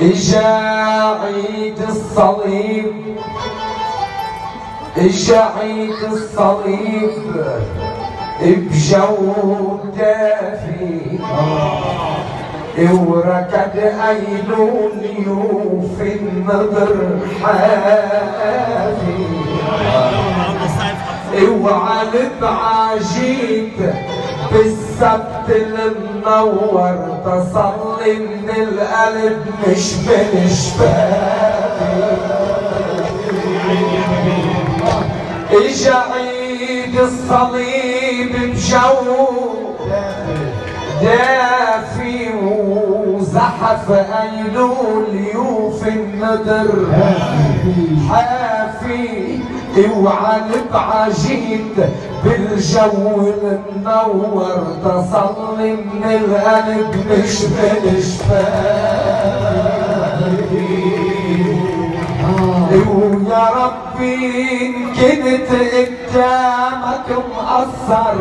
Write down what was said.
إجا عيد الصليب إجا عيد الصليب. بجو دافي وركد ايلول يوف النظر حافي. وعلب عجيب بالسبت المنور تصلي من القلب مش من شبابي إجا عيد الصليب بجو دافي وزحف ايلول يوف النذر حافي وعلب عجيب بالجو المنور تصلي من القلب مش من ويا ربي إن كنت قدامك مقصر